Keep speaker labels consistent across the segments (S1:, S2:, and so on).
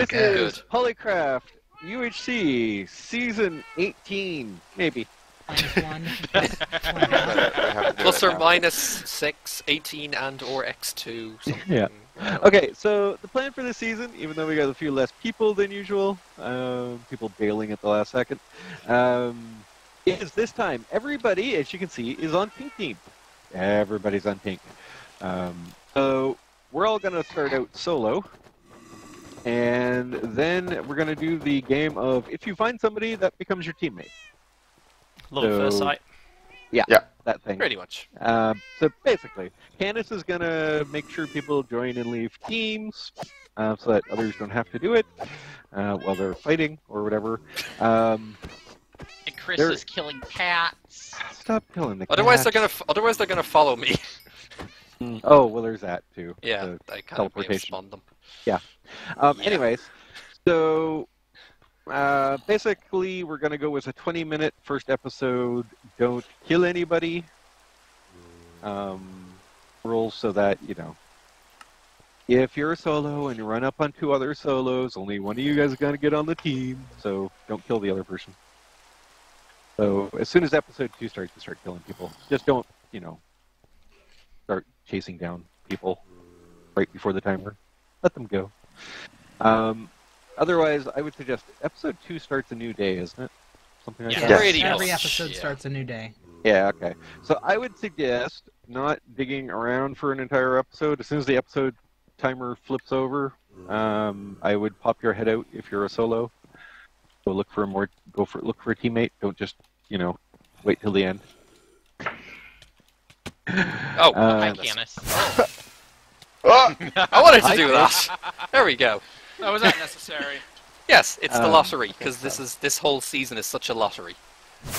S1: Yeah,
S2: this
S1: good.
S2: is Polycraft UHC season 18, maybe.
S3: Minus one.
S1: Plus or minus 6, 18, and or x2. something.
S2: Yeah. Okay, so the plan for this season, even though we got a few less people than usual, um, people bailing at the last second, um, is this time everybody, as you can see, is on pink team. Everybody's on pink. Um, so we're all going to start out solo, and then we're going to do the game of if you find somebody that becomes your teammate.
S4: Love at first
S2: So-
S4: sight.
S2: That thing.
S1: Pretty much.
S2: Um, so basically, Candice is gonna make sure people join and leave teams, uh, so that others don't have to do it uh, while they're fighting or whatever. Um,
S5: And Chris is killing cats.
S2: stop killing the.
S1: Otherwise, they're gonna. F- otherwise, they're gonna follow me.
S2: Oh well, there's that too.
S1: Yeah,
S2: the
S1: I kind of
S2: teleportation.
S1: them.
S2: Um,
S1: Yeah.
S2: Anyways, so uh, basically, we're going to go with a 20 minute first episode. Don't kill anybody. Um, rules so that, you know, if you're a solo and you run up on two other solos, only one of you guys is going to get on the team. So don't kill the other person. So as soon as episode two starts, you start killing people. Just don't, you know, chasing down people right before the timer. Let them go. Um, otherwise, I would suggest episode two starts a new day, isn't it? Something like
S5: Yeah.
S2: that.
S1: Pretty
S3: Every episode
S1: yeah.
S3: starts a new day.
S2: Yeah, okay. So I would suggest not digging around for an entire episode. As soon as the episode timer flips over, um, I would pop your head out if you're a solo. Go look for a more. Go for look for a teammate. Don't just you know wait till the end.
S1: Oh,
S2: Uh,
S5: Hi,
S1: goodness.
S5: Canis.
S1: I wanted to do that. There we go.
S6: That was unnecessary.
S1: Yes, it's the
S2: Um,
S1: lottery because this is this whole season is such a lottery.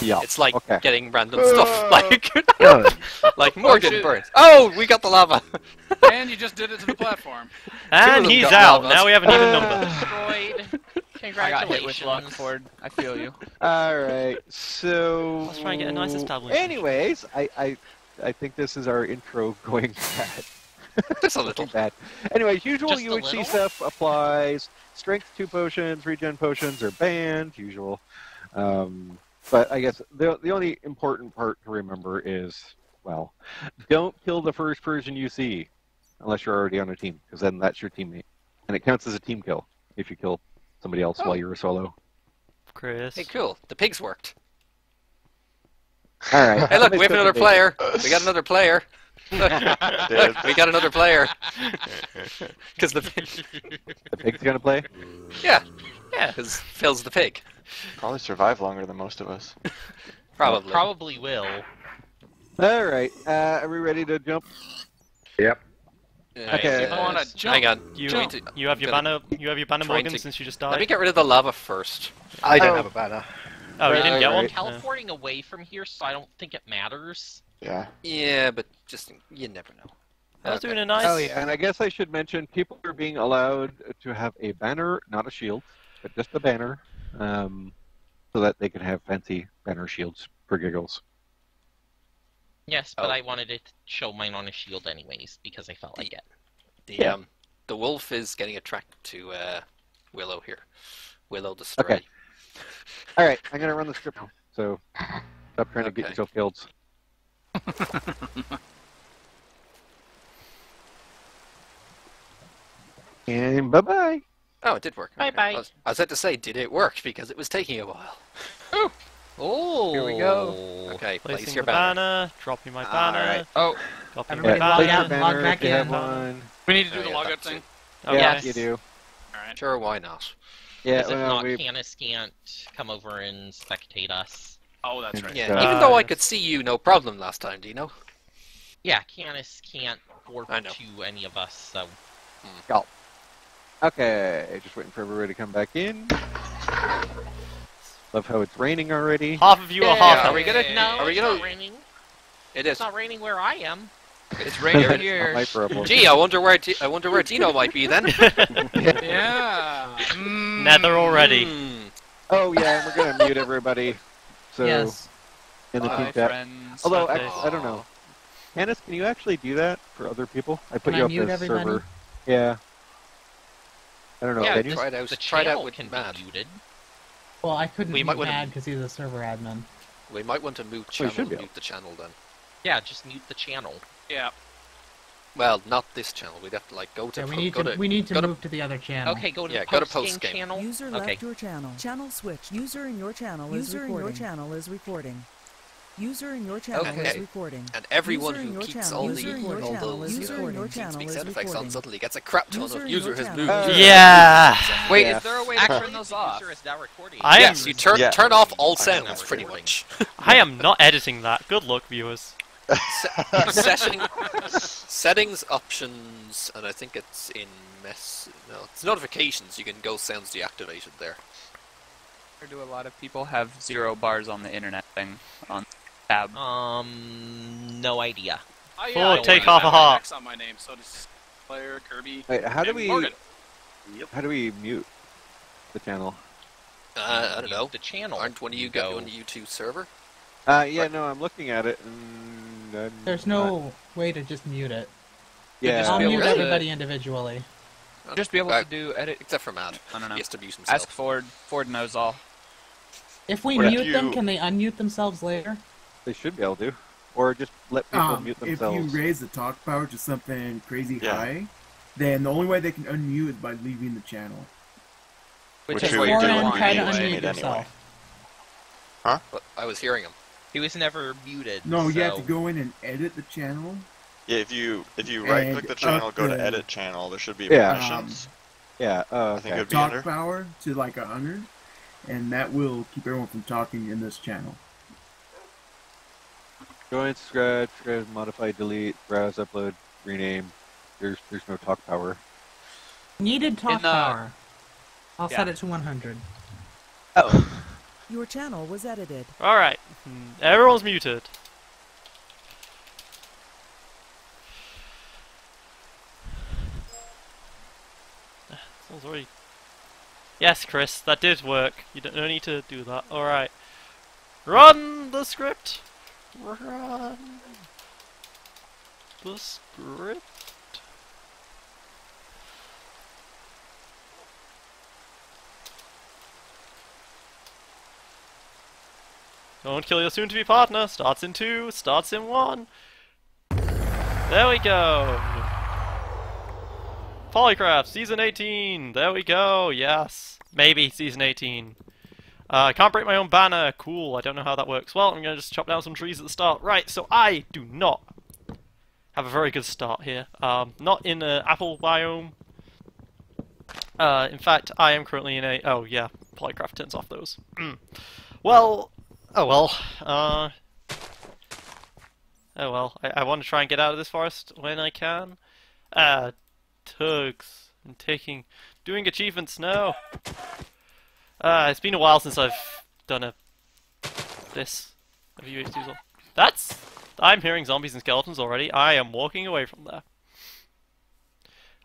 S2: Yeah.
S1: It's like
S2: okay.
S1: getting random stuff, like like Morgan
S6: shit.
S1: Burns. Oh, we got the lava.
S6: and you just did it to the platform.
S4: And he's out.
S1: lavas.
S4: Now we have an even number.
S5: Destroyed.
S7: I got hit with
S5: Congratulations.
S7: luck, Ford. I feel you.
S2: All right. So.
S4: Let's try and get a nice establishment.
S2: Anyways, I, I, I think this is our intro going bad.
S1: Just a little.
S2: bad. Anyways, usual
S5: Just
S2: UHC stuff applies. Strength two potions, regen potions are banned. Usual. Um, but I guess the the only important part to remember is well, don't kill the first person you see unless you're already on a team, because then that's your teammate, and it counts as a team kill if you kill somebody else
S1: Oh.
S2: while you're a solo.
S4: Chris.
S1: Hey, cool. The pigs worked.
S2: All right.
S1: Hey, look, we have another player. We got another player. Look, look, we got another player. Because the
S2: bacon. The pig's gonna play.
S1: yeah, yeah, because Phil's the pig.
S8: Probably survive longer than most of us.
S1: Probably.
S5: Probably will.
S2: All right. Uh, are we ready to jump?
S1: Yeah,
S2: Okay.
S6: I want to jump.
S1: Hang on.
S4: You,
S1: Jump.
S4: you have your banner. You have your banner, Morgan,
S1: to-
S4: since you just died.
S1: Let me get rid of the lava first.
S9: I don't
S2: Oh.
S9: have a banner.
S4: Oh, you
S2: Right,
S4: didn't get
S2: right,
S4: one.
S2: right.
S4: Yeah.
S5: Teleporting away from here, so I don't think it matters.
S8: Yeah.
S1: Yeah, but just you never know.
S4: I was
S1: Okay.
S4: doing a nice.
S2: Oh yeah, and I guess I should mention people are being allowed to have a banner, not a shield, but just a banner, um, so that they can have fancy banner shields for giggles.
S5: Yes, but
S1: Oh.
S5: I wanted it to show mine on a shield anyways, because I felt like it.
S1: The
S2: Yeah.
S1: um, the wolf is getting attracted to uh, Willow here. Willow the stray.
S2: Okay. All right, I'm gonna run the script now, so stop trying to get yourself killed. and bye bye.
S1: Oh, it did work. Okay.
S5: Bye-bye.
S1: I was, I was about to say, did it work? Because it was taking a while.
S5: Oh!
S9: Here we go.
S1: Okay, place
S4: Placing
S1: your banner.
S4: banner. Dropping my banner. Oh.
S9: Alright.
S6: Oh,
S4: Copying
S3: Everybody
S4: my
S3: log
S2: place
S4: banner.
S3: out, log back
S2: if you have
S3: in.
S6: we need to do
S1: Oh,
S6: the
S1: yeah,
S6: logout thing.
S1: it.
S4: Oh,
S2: yeah,
S5: yes.
S2: you do.
S6: Alright.
S1: Sure, why not?
S2: Yeah,
S5: Is it
S2: well,
S5: not
S2: we,
S5: Canis can't come over and spectate us?
S6: Oh, that's right.
S1: Yeah,
S2: Uh,
S1: even though I could see you, no problem last time, do you know?
S5: Yeah, Canis can't warp to any of us, so...
S2: okay, just waiting for everybody to come back in. Love how it's raining already.
S4: Half of you are
S5: Yeah,
S4: half.
S1: are we gonna?
S5: No,
S1: are we
S5: it's
S1: gonna?
S5: not raining.
S1: It
S5: It's not raining where I am.
S9: It's raining
S2: Not
S9: here.
S1: Gee, I wonder where Di- I wonder where Dino might be then.
S6: Yeah. Mm.
S4: Nether already.
S2: Oh yeah, we're gonna mute everybody. So
S3: yes.
S2: in the
S6: Bye,
S2: team chat.
S6: friends.
S2: Although
S4: Okay.
S2: act- I don't know. Hannes, can you actually do that for other people? I put
S3: Can
S2: you
S3: I
S2: up
S3: mute
S2: as
S3: everybody?
S2: server. Yeah. I don't know.
S5: yeah,
S2: can you?
S1: try it out.
S5: the
S1: Try it out
S5: channel
S1: with
S5: can
S1: Mad.
S5: be muted.
S3: Well, I couldn't
S1: We
S3: be
S1: might wanna-
S3: mad because he's a server admin.
S1: We might want to mute
S2: We
S1: channel.
S2: should be
S1: mute the channel then.
S5: Yeah, just mute the channel.
S6: Yeah.
S1: Well, not this channel. We'd have to like go to.
S3: Yeah, we need
S1: go
S3: to, we need to
S1: go to-
S3: move to the other channel.
S5: Okay, go to
S1: Yeah,
S5: the
S1: go to
S5: post-game
S1: post-game.
S5: channel.
S9: User
S5: Okay.
S9: left your channel. Channel switch. User in your channel is
S10: User in your
S9: channel is recording. User in your channel
S1: Okay.
S9: is recording.
S1: And everyone
S9: User in
S1: who
S9: your
S1: keeps
S9: channel-
S1: all,
S9: user
S1: the,
S9: in your
S1: all
S9: channel
S1: those
S9: is
S1: you know.
S9: Your
S1: TeamSpeak
S9: channel
S1: sound effects on suddenly gets a crap ton
S9: User
S1: of
S9: in
S1: user
S9: your
S1: has
S9: channel.
S1: moved.
S2: Uh,
S4: Yeah.
S10: Wait,
S2: Yeah.
S10: is there a way to
S5: Actually,
S10: turn those off?
S5: user is now recording.
S4: I am-
S1: Yes, you turn
S8: Yeah.
S1: turn off all sounds pretty much.
S4: I am not editing that. Good luck, viewers.
S1: Se- setting, settings, options, and I think it's in mess. No, it's notifications. You can go sounds deactivated there.
S10: Or do a lot of people have zero bars on the internet thing on tab?
S5: Um, no idea.
S6: Oh, yeah,
S4: Ford, take off
S6: I
S4: a
S6: have
S4: heart.
S6: X on my name, so does Claire, Kirby,
S2: Wait, how do we?
S6: Morgan.
S2: How do we mute the channel?
S1: Uh, I don't know.
S5: The channel.
S1: Aren't one of you
S5: Go.
S1: on the YouTube server?
S2: Uh, yeah, no, I'm looking at it, and I'm
S3: There's
S2: not-
S3: no way to just mute it.
S2: Yeah,
S3: I'll
S10: be able
S3: mute
S10: to-
S3: everybody individually.
S10: Just be able
S1: Uh,
S10: to do edit.
S1: Except for Mad.
S10: I don't know.
S1: He has to mute himself.
S10: Ask Ford. Ford knows all.
S3: If we
S8: What if
S3: mute them,
S8: you-
S3: can they unmute themselves later?
S2: they should be able to, or just let people
S11: Um,
S2: mute
S11: if
S2: themselves.
S11: you raise the talk power to something crazy
S8: Yeah.
S11: high, then the only way they can unmute is by leaving the channel.
S10: Which,
S8: Which
S10: is
S8: we
S10: what you're
S8: do
S3: Warren,
S10: doing
S3: to
S8: anyway.
S3: unmute
S8: Anyway.
S3: yourself.
S1: But I was hearing him.
S5: He was never muted.
S11: No, you have to go in and edit the channel.
S8: Yeah, if you if you right click the channel,
S11: up
S8: go to
S11: the-
S8: edit channel. There should be
S2: Yeah.
S8: permissions.
S2: Um, yeah. Oh,
S8: I think
S2: okay.
S8: it'd be
S11: talk
S8: under.
S11: power to like a hundred, and that will keep everyone from talking in this channel.
S2: Join, subscribe, subscribe, modify, delete, browse, upload, rename. There's there's no talk power.
S3: Needed talk
S10: the- uh,
S3: power. I'll set it to 100.
S9: Your channel was edited.
S4: Alright. Everyone's muted. Sounds already... Yes, Chris, that did work. You don't need to do that. Alright. Run the script! Run the script. Don't kill your soon-to-be partner. Starts in two. Starts in one. There we go. Polycraft season 18. There we go. Yes, maybe season 18. Uh, I can't break my own banner. Cool. I don't know how that works. Well, I'm gonna just chop down some trees at the start. Right. So I do not have a very good start here. Um, not in an apple biome. Uh, in fact, I am currently in a. Oh yeah, Polycraft turns off those. well, Oh well, uh... Oh well, I, I want to try and get out of this forest when I can. Ah, tugs. I'm taking... Doing achievements now! Ah, it's been a while since I've done a... This. Have you That's... I'm hearing zombies and skeletons already. I am walking away from there.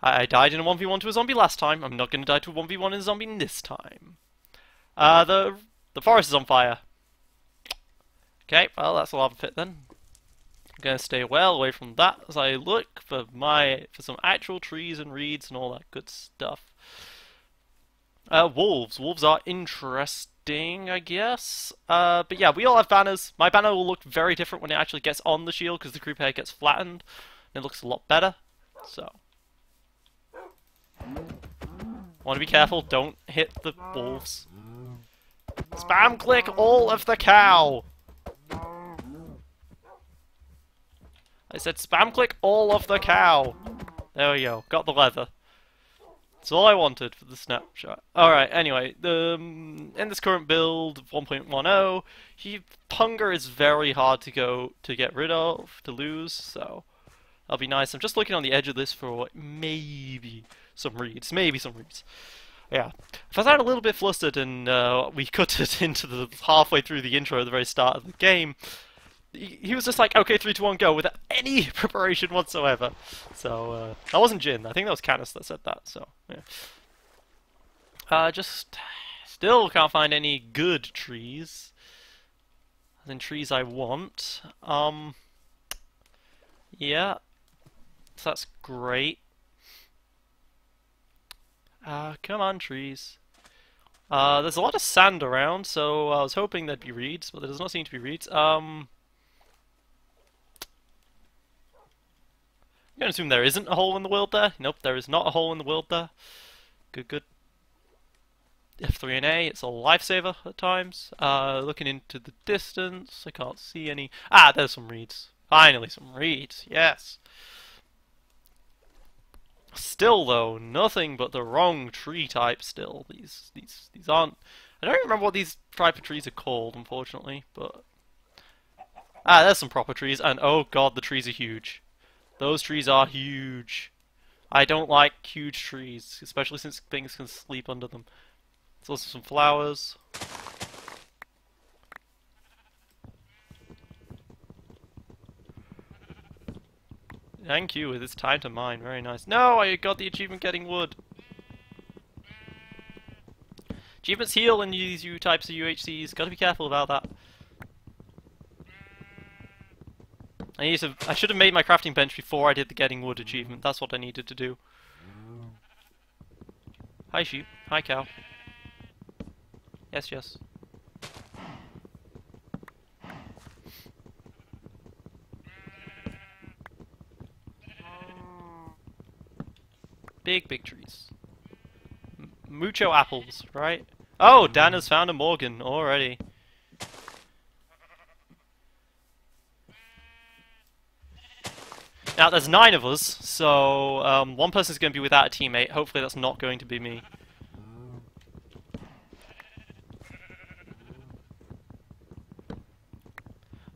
S4: I, I died in a 1v1 to a zombie last time. I'm not going to die to a 1v1 in a zombie this time. Uh, the... The forest is on fire. Okay, well that's a lava pit then. I'm gonna stay well away from that as I look for my for some actual trees and reeds and all that good stuff. Uh, wolves. Wolves are interesting, I guess. Uh, but yeah, we all have banners. My banner will look very different when it actually gets on the shield because the creep hair gets flattened. And it looks a lot better. So. Want to be careful, don't hit the wolves. Spam click all of the cow! I said spam click all of the cow! There we go, got the leather. That's all I wanted for the snapshot. Alright, anyway, um, in this current build, 1.10, he, Punger is very hard to go, to get rid of, to lose, so that'll be nice. I'm just looking on the edge of this for maybe some reeds, maybe some reeds. Yeah. If I sound a little bit flustered and uh, we cut it into the halfway through the intro at the very start of the game, he, was just like, okay, 3, 2, 1, go, without any preparation whatsoever. So, uh, that wasn't Djinn. I think that was Canis that said that, so, yeah. Uh, just, still can't find any good trees. As in trees I want. Um, yeah. So that's great. Ah, come on, trees. Uh, there's a lot of sand around, so I was hoping there'd be reeds, but there does not seem to be reeds. Um, I'm gonna assume there isn't a hole in the world there. Nope, there is not a hole in the world there. Good, good. F3 and A, it's a lifesaver at times. Uh, looking into the distance, I can't see any. Ah, there's some reeds. Finally, some reeds. Yes. Still though, nothing but the wrong tree type still. These these these aren't I don't remember what these type of trees are called, unfortunately, but Ah, there's some proper trees, and oh god, the trees are huge. Those trees are huge. I don't like huge trees, especially since things can sleep under them. There's also some flowers. Thank you, it's time to mine. Very nice. No, I got the achievement getting wood. Achievements heal in these U types of UHCs. Gotta be careful about that. I need to. I should have made my crafting bench before I did the getting wood achievement. That's what I needed to do. Hi sheep. Hi cow. Yes, yes. Big, big trees. M mucho apples, right? Oh, Dan has found a Morgan already. Now, there's nine of us, so um, one person's going to be without a teammate. Hopefully that's not going to be me.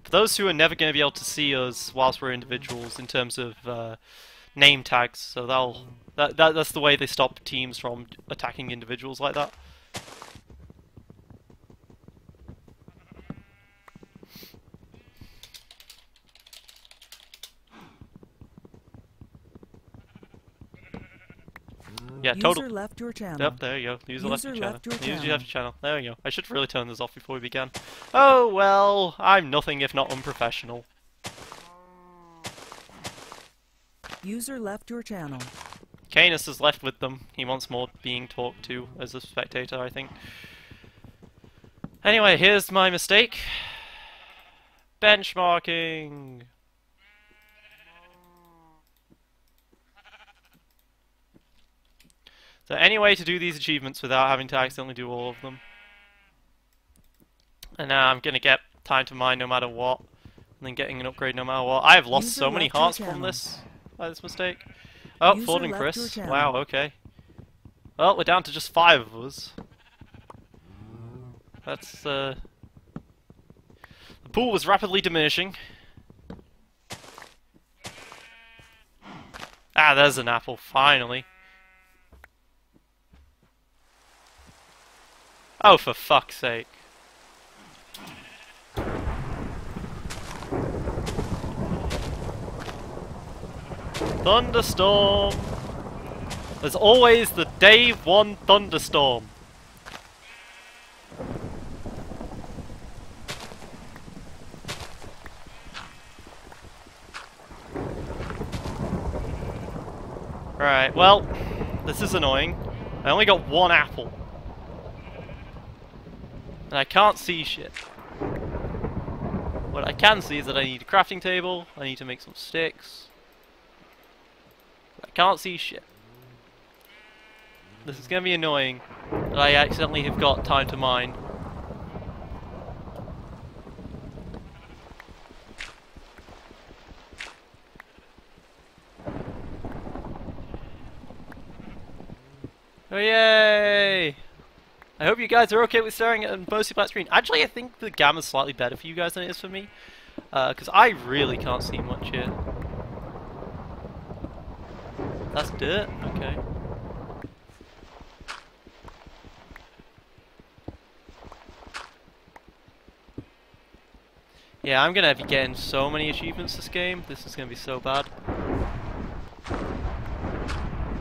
S4: For those who are never going to be able to see us whilst we're individuals in terms of uh, name tags, so that'll that, that that's the way they stop teams from attacking individuals like that. Yeah,
S9: User
S4: total.
S9: left your channel.
S4: Yep, there you go. User, left
S9: User
S4: your channel.
S9: left your
S4: User
S9: channel.
S4: left your channel. There you go. I should really turn this off before we began. Oh well, I'm nothing if not unprofessional.
S9: User left your channel.
S4: Canis is left with them. He wants more being talked to as a spectator, I think. Anyway, here's my mistake. Benchmarking. So any way to do these achievements without having to accidentally do all of them. And now I'm gonna get time to mine no matter what. And then getting an upgrade no matter what. I have lost
S9: User
S4: so many hearts from this by this mistake. Oh,
S9: User
S4: Ford and Chris. Wow, okay. Well, we're down to just five of us. That's uh the pool was rapidly diminishing. Ah, there's an apple, finally. Oh, for fuck's sake. Thunderstorm! There's always the day one thunderstorm. Right, well, this is annoying. I only got one apple. And I can't see shit. What I can see is that I need a crafting table, I need to make some sticks. I can't see shit. This is gonna be annoying that I accidentally have got time to mine. Oh yay! I hope you guys are okay with staring at a mostly black screen. Actually, I think the gamma's slightly better for you guys than it is for me. Uh, because I really can't see much here. That's dirt? Okay. Yeah, I'm gonna be getting so many achievements this game. This is gonna be so bad.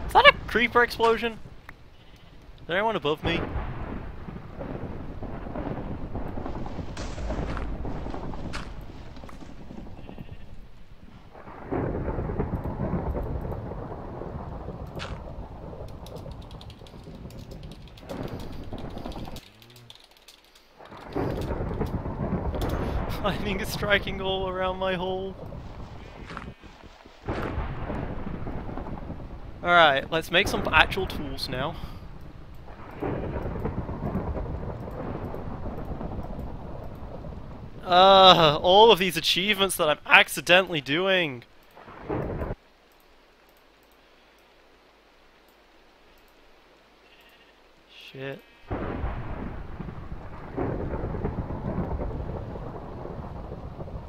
S4: Is that a creeper explosion? Is there anyone above me? Lightning is striking all around my hole. Alright, let's make some actual tools now. Uh, all of these achievements that I'm accidentally doing. Shit.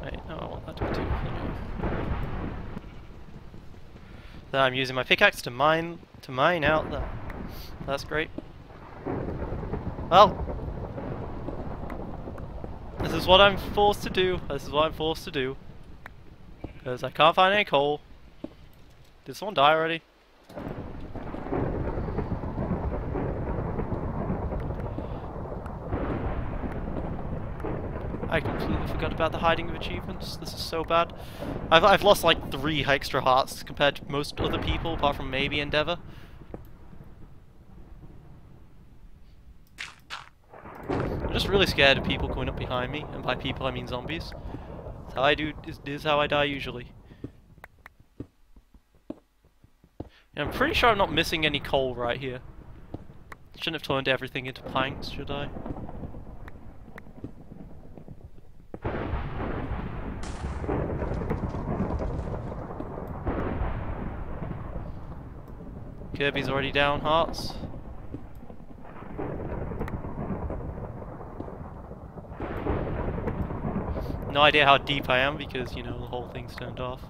S4: Wait, no, I want that to be two. Then I'm using my pickaxe to mine to mine out that. That's great. Well, this is what I'm forced to do. This is what I'm forced to do. Because I can't find any coal. Did someone die already? About the hiding of achievements. This is so bad. I've, I've lost like three extra hearts compared to most other people, apart from maybe Endeavor. I'm just really scared of people coming up behind me, and by people I mean zombies. That's how I do. This is how I die usually. I'm pretty sure I'm not missing any coal right here. Shouldn't have turned everything into planks, should I? Kirby's already down hearts. No idea how deep I am because, you know, the whole thing's turned off.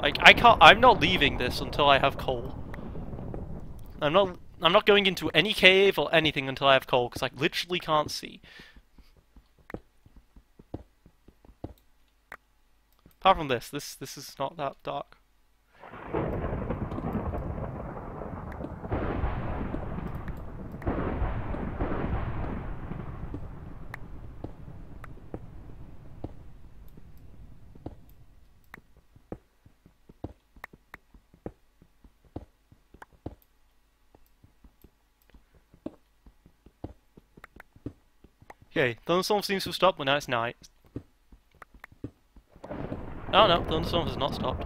S4: Like, I can't- I'm not leaving this until I have coal. I'm not- I'm not going into any cave or anything until I have coal, because I literally can't see. Apart from this, this this is not that dark. Okay, thunderstorm seems to have stopped, but now it's night. Oh no, the thunderstorm has not stopped.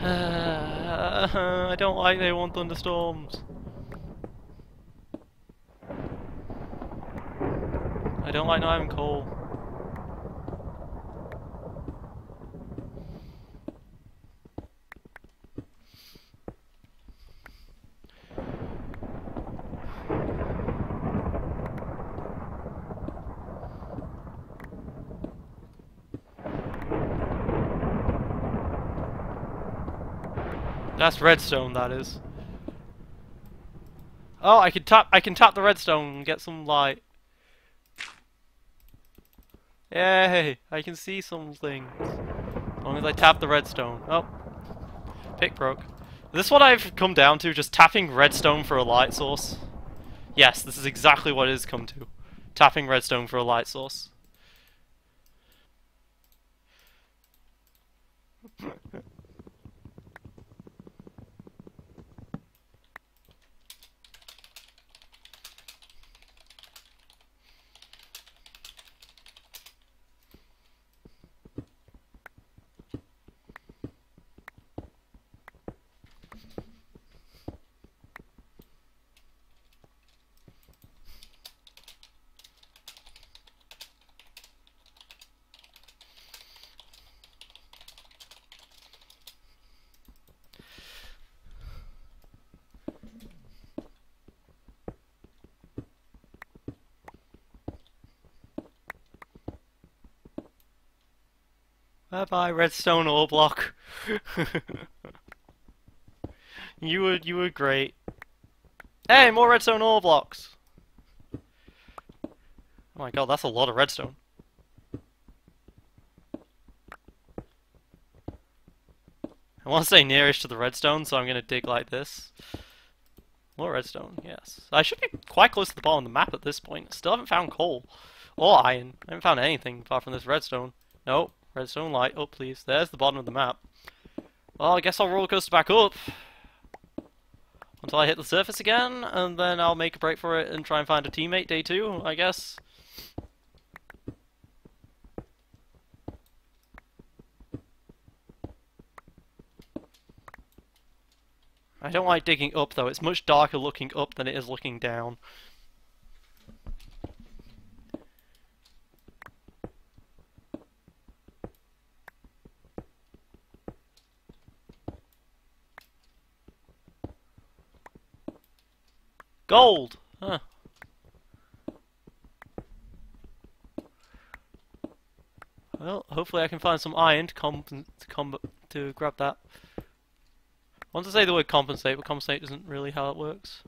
S4: I don't like they want thunderstorms. I don't like not having coal. That's redstone, that is. Oh, I can tap. I can tap the redstone and get some light. Yay! I can see some things. As long as I tap the redstone. Oh, pick broke. Is this what I've come down to? Just tapping redstone for a light source? Yes, this is exactly what it has come to. Tapping redstone for a light source. Bye bye, redstone ore block. you were you were great. Hey, more redstone ore blocks. Oh my god, that's a lot of redstone. I want to stay nearest to the redstone, so I'm gonna dig like this. More redstone, yes. I should be quite close to the bottom of the map at this point. Still haven't found coal. Or iron. I haven't found anything apart from this redstone. Nope. Redstone light. Oh, please. There's the bottom of the map. Well, I guess I'll roller coaster back up until I hit the surface again, and then I'll make a break for it and try and find a teammate day two, I guess. I don't like digging up though, it's much darker looking up than it is looking down. Gold! Huh. Well, hopefully I can find some iron to, comp to, to grab that. I want to say the word compensate, but compensate isn't really how it works.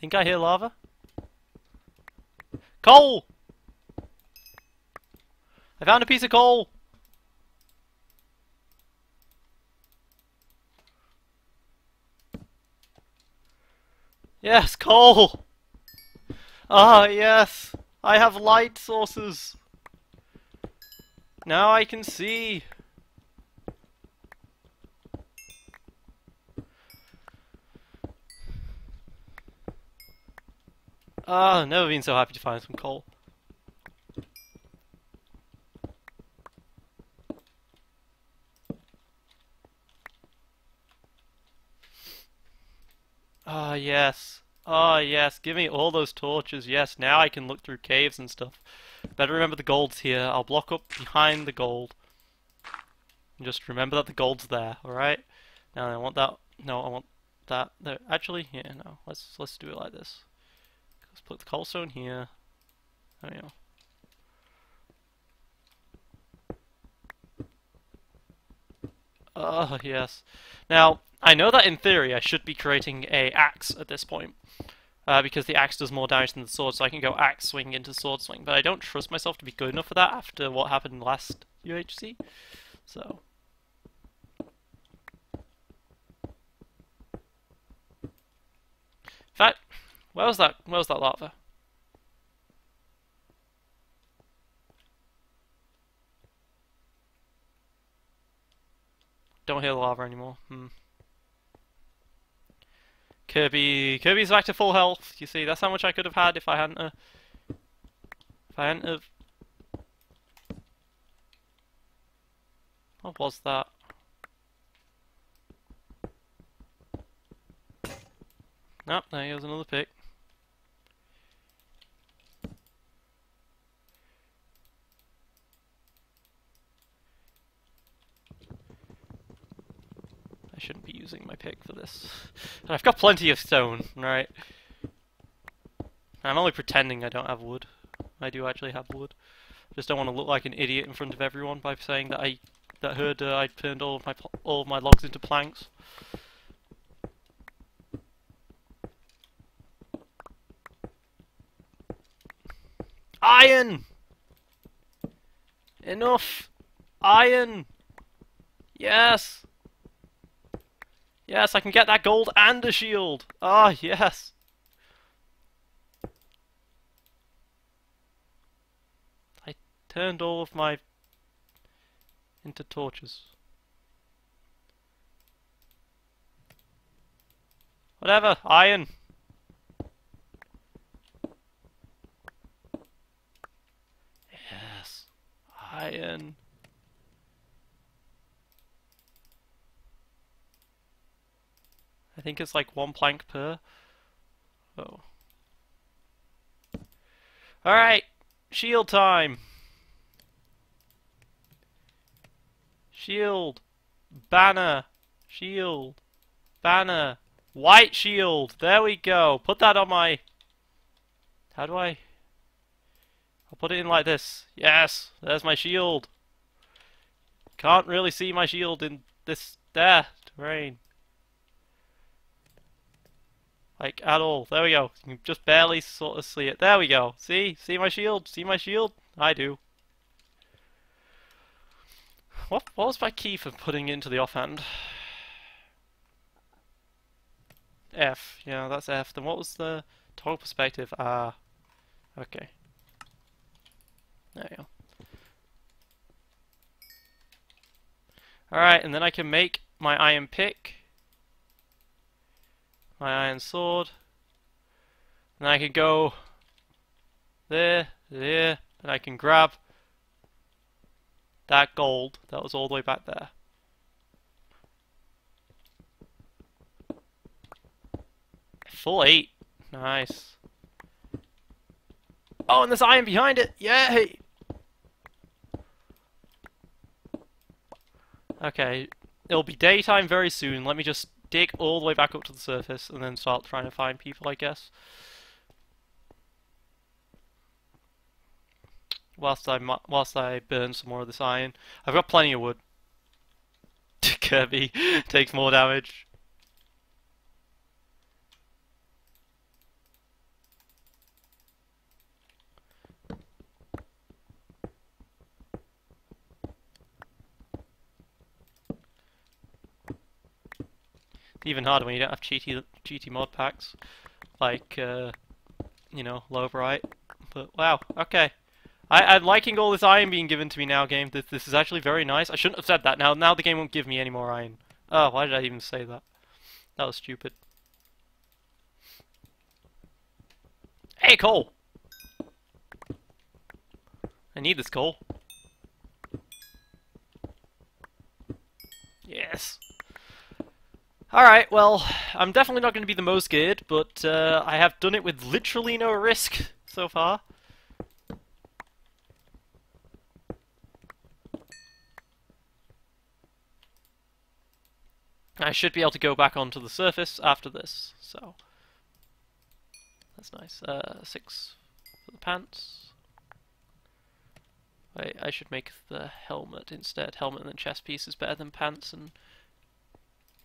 S4: Think I hear lava? Coal! I found a piece of coal! Yes, coal! Ah, yes! I have light sources! Now I can see! Ah, never been so happy to find some coal. Ah, yes. Ah, yes. Give me all those torches. Yes, now I can look through caves and stuff. Better remember the gold's here. I'll block up behind the gold. Just remember that the gold's there, alright? Now I want that. No, I want that. There. Actually, yeah, no. Let's let's do it like this. Let's put the coal stone here. There we go. Oh, yes. Now, I know that in theory I should be creating a axe at this point. Uh, because the axe does more damage than the sword, so I can go axe swing into sword swing. But I don't trust myself to be good enough for that after what happened last UHC. So. In fact, where was that? Where was that lava? Don't hear the lava anymore. Hmm. Kirby, Kirby's back to full health. You see, that's how much I could have had if I hadn't, uh, if I hadn't have. What was that? Nope, there goes another pick. I shouldn't be using my pick for this. I've got plenty of stone, right? I'm only pretending I don't have wood. I do actually have wood. Just don't want to look like an idiot in front of everyone by saying that I that heard uh, I turned all of my all of my logs into planks. Iron! Enough! Iron! Yes! Yes, I can get that gold and a shield! Ah, yes! I turned all of my into torches. Whatever, iron! Yes, iron. Think it's like one plank per. Oh. Alright, shield time! Shield. Banner. Shield. Banner. White shield. There we go. Put that on my... How do I... I'll put it in like this. Yes. There's my shield. Can't really see my shield in this... There. Terrain. Like, at all. There we go. You can just barely sort of see it. There we go. See? See my shield? See my shield? I do. What, what was my key for putting into the offhand? F. Yeah, that's F. Then what was the total perspective? Ah. Okay. There you go. Alright, and then I can make my iron pick, my iron sword, and I can go there, there, and I can grab that gold that was all the way back there. Full eight. Nice. Oh, and there's iron behind it! Yay! Okay, it'll be daytime very soon. Let me just dig all the way back up to the surface and then start trying to find people, I guess. Whilst I whilst I burn some more of this iron, I've got plenty of wood. Kirby takes more damage. Even harder when you don't have cheaty cheaty mod packs like uh, you know Loverite. But wow, okay. I, I'm liking all this iron being given to me now, game. This this is actually very nice. I shouldn't have said that. Now now the game won't give me any more iron. Oh, why did I even say that? That was stupid. Hey, coal! I need this coal. Yes. Alright, well, I'm definitely not going to be the most geared, but uh, I have done it with literally no risk so far. I should be able to go back onto the surface after this, so that's nice. Uh, six for the pants. Wait, I should make the helmet instead. Helmet and chest piece is better than pants and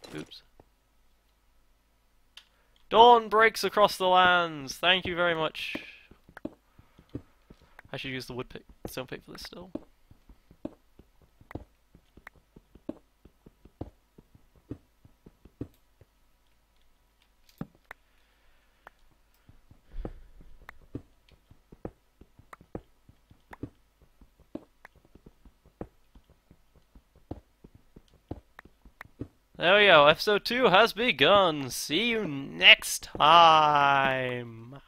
S4: boots. Dawn breaks across the lands. Thank you very much. I should use the wood pick, stone pick for this still. There we go, episode 2 has begun. See you next time.